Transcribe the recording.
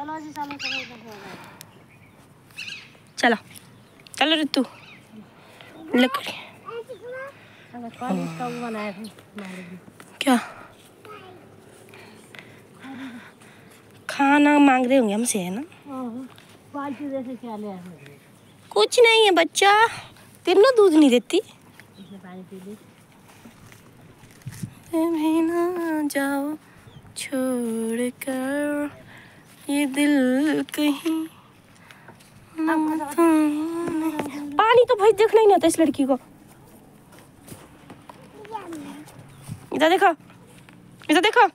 चलो जी चलो। चलो चलो चलो चलो ऋतु लकड़ी क्या? खाना मांग रहे होंगे हमसे है ना? ले आए कुछ नहीं है बच्चा। तीनों दूध नहीं देती। पानी जाओ छोड़ कर ये दिल कहीं पानी तो भाई देखना ही नहीं आता इस लड़की को। इधर देखा, इधर देखो।